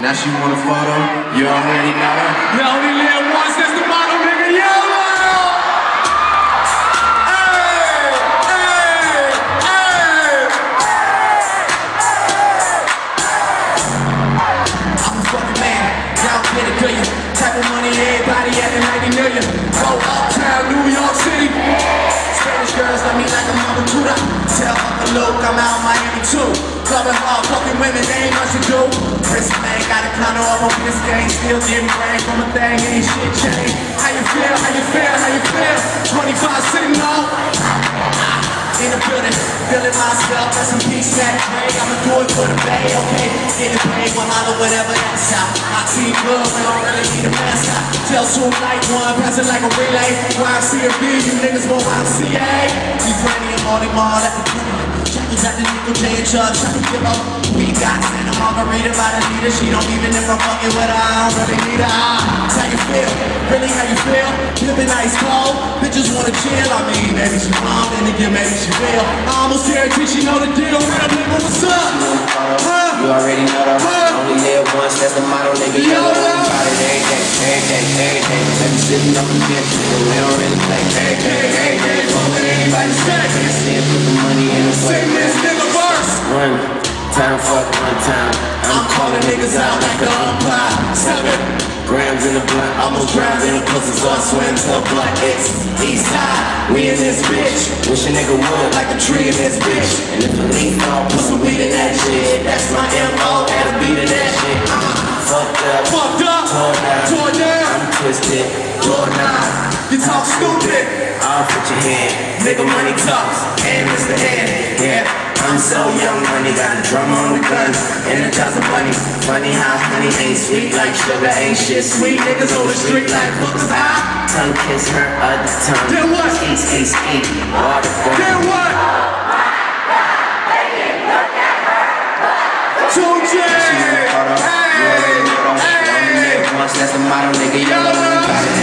Now she want a photo, you already know her. You only live once, that's the motto, nigga. YOLO! Hey, hey, hey. I'm a fucking man, y'all get it, kill you. Type of money, everybody acting like they know you. Go uptown, New York City. Spanish girls love me like I'm on Buddha. Tell Uncle Luke I'm out Miami too. Clubbing hard, fucking women, they ain't much to do. Chris man got a condo up on this game, still getting brain from a thing, ain't shit changed. How you feel? How you feel? How you feel? 25 sitting on. In the building, feeling myself, that's some peace that way. I'ma do it for the bay, okay? Getting paid, well, holler, whatever that's out. I see good, we don't really need a mascot. Tell two like one, pass it like a relay. YCB, you niggas want YCA. We plenty of money, mall at the clinic. Jackals at the nickel, J and Chubb, trying to give up. We got Santa Margarita by the leader. She don't even if I'm fucking with her, I don't really need her. Ah, How you feel? Really how you feel? Living ice cold, bitches wanna chill. I mean, maybe she mom, and again, maybe she will. I almost guarantee she know the deal. Up, nigga? What's up? Huh? You already know the Huh? Only live once, that's the motto, nigga. Yo, Yellow, yo. we bout it every day, every day, every day. Let me sitting on the bench, nigga. We don't really play every day, every day. Fuck what fuck one time. I'm calling niggas out like the umpire. Seven Grams in the blunt, almost drowned in the pussy, so I swim to the blood. It's east side, we in this bitch. wish a nigga would. Like a tree in this bitch. And if a leaf fall, Put some weed in that shit. That's my MO. Add a beat in that shit. fucked up. Fucked up. Tore down. Tore down. I'm twisted. Door nine. You talk stupid. Off with your head. Nigga money talks. And Mr. Head. Yeah, I'm so young money, got a drum on the gun, and a toss of money. Funny how honey ain't sweet like sugar, ain't shit sweet. Niggas on the street like hookers high. Tongue kiss her other tongue. Then what? Ski, ski, ski. Water for Then what? 2J. Hey, hey. Once that's the motto, nigga. Yellow, we bout it